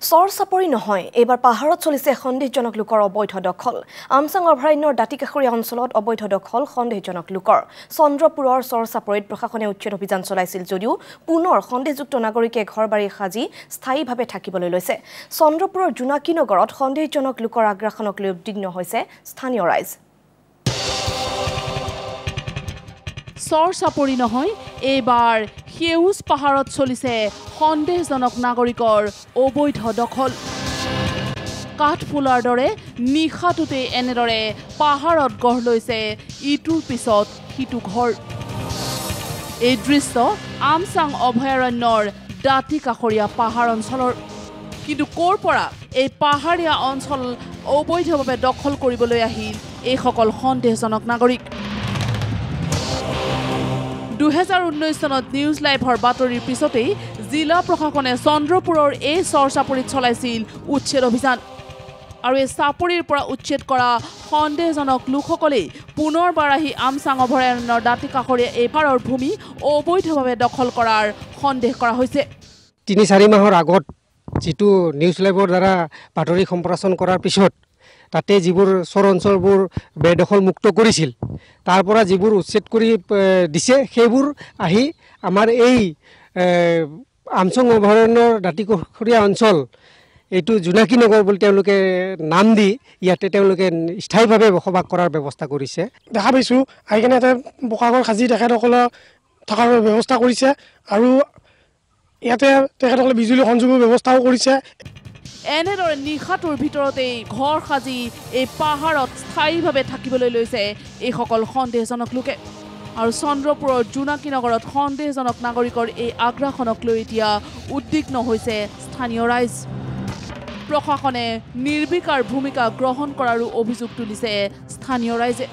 চৰ চাপৰি নহয়। এইবাৰ পাহাৰত চলিছে সন্দেহজনক লোকৰ অবৈধ দখল। আমচাং অভয়াৰণ্যৰ দাঁতিকাষৰীয়া অঞ্চলত অবৈধ দখল সন্দেহজনক লোকৰ। চন্দ্ৰপুৰৰ চৰ চাপৰিত প্ৰশাসনে উচ্ছেদ অভিযান চলাইছিল যদিও পুনৰ সন্দেহযুক্ত নাগৰিকে ঘৰ বাৰী সাজি স্থায়ীভাৱে থাকিবলৈ লৈছে। চন্দ্ৰপুৰৰ জোনাকী নগৰত সন্দেহজনক লোকৰ আগ্ৰাসনক লৈ উদ্বিগ্ন হৈছে স্থানীয় ৰাইজ। চৰ চাপৰি নহয় এইবাৰ সেউজ পাহাৰত চলিছে সন্দেহজনক নাগৰিকৰ অবৈধ দখল। কাঠফুলাৰ দৰে নিশাটোতেই এনেদৰে পাহাৰত গঢ় লৈছে ইটোৰ পিছত সিটো ঘৰ। এই দৃশ্য আমচাং অভয়াৰণ্যৰ দাঁতি কাষৰীয়া পাহাৰ অঞ্চলৰ। কিন্তু ক'ৰ পৰা এই পাহাৰীয়া অঞ্চল অবৈধভাৱে দখল কৰিবলৈ আহিল এইসকল সন্দেহজনক নাগৰিক? দুহেজাৰ ঊনৈছ চনত নিউজ লাইভৰ বাতৰিৰ পিছতেই জিলা প্ৰশাসনে চন্দ্ৰপুৰৰ এই চৰ চাপৰিত চলাইছিল উচ্ছেদ অভিযান। আৰু এই চাপৰিৰ পৰা উচ্ছেদ কৰা সন্দেহজনক লোকসকলেই পুনৰবাৰ আহি আমচাং অভয়াৰণ্যৰ দাঁতি কাষৰীয়া এই পাৰৰ ভূমি অবৈধভাৱে দখল কৰাৰ সন্দেহ কৰা হৈছে। তিনি চাৰি মাহৰ আগত যিটো নিউজ লাইভৰ দ্বাৰা বাতৰি সম্প্ৰচাৰণ কৰাৰ পিছত তাতে যিবোৰ চৰ অঞ্চলবোৰ বেদখল মুক্ত কৰিছিল তাৰ পৰা যিবোৰ উচ্ছেদ কৰি দিছে সেইবোৰ আহি আমাৰ এই আমচং অভয়াৰণ্যৰ দাঁতিকাষৰীয়া অঞ্চল এইটো জোনাকী নগৰ বুলি তেওঁলোকে নাম দি ইয়াতে তেওঁলোকে স্থায়ীভাৱে বসবাস কৰাৰ ব্যৱস্থা কৰিছে। দেখা পাইছোঁ আহি কিনে ইয়াতে বোকাঘৰ সাজি তেখেতসকলক থকাৰ ব্যৱস্থা কৰিছে আৰু ইয়াতে তেখেতসকলে বিজুলী সংযোগৰ ব্যৱস্থাও কৰিছে। এনেদৰে নিশাটোৰ ভিতৰতেই ঘৰ সাজি এই পাহাৰত স্থায়ীভাৱে থাকিবলৈ লৈছে এইসকল সন্দেহজনক লোকে। আৰু চন্দ্ৰপুৰৰ জোনাকী নগৰত সন্দেহজনক নাগৰিকৰ এই আগ্ৰাসনক লৈ এতিয়া উদ্বিগ্ন হৈছে স্থানীয় ৰাইজ। প্ৰশাসনে নিৰ্বিকাৰ ভূমিকা গ্ৰহণ কৰাৰো অভিযোগ তুলিছে স্থানীয় ৰাইজে।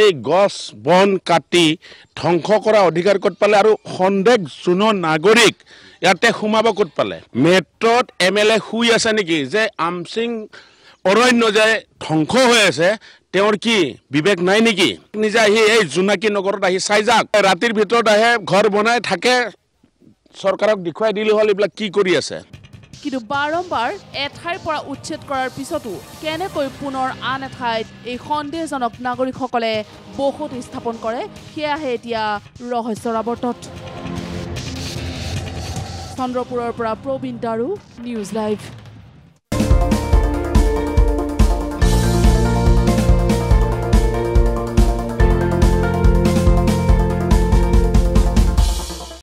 এই গছ বন কাটি ধ্বংস কৰা অধিকাৰ ক'ত পালে আৰু সন্দেহজুন নাগৰিক ইয়াতে সোমাব ক'ত পালে? মেট্ৰত এম এল এ শুই আছে নেকি? যে আমচিং অৰণ্য যে ধ্বংস হৈ আছে তেওঁৰ কি বিবেক নাই নেকি? নিজে আহি এই জোনাকী নগৰত আহি চাই যাওক। ৰাতিৰ ভিতৰত আহে ঘৰ বনাই থাকে চৰকাৰক দেখুৱাই দিলে হ'ল এইবিলাক কি কৰি আছে? কিন্তু বাৰম্বাৰ এঠাইৰ পৰা উচ্ছেদ কৰাৰ পিছতো কেনেকৈ পুনৰ আন এঠাইত এই সন্দেহজনক নাগৰিকসকলে বসতি স্থাপন কৰে সেয়াহে এতিয়া ৰহস্যৰ আৱৰ্তত। চন্দ্ৰপুৰৰ পৰা প্ৰবীণ দাৰু নিউজ লাইভ।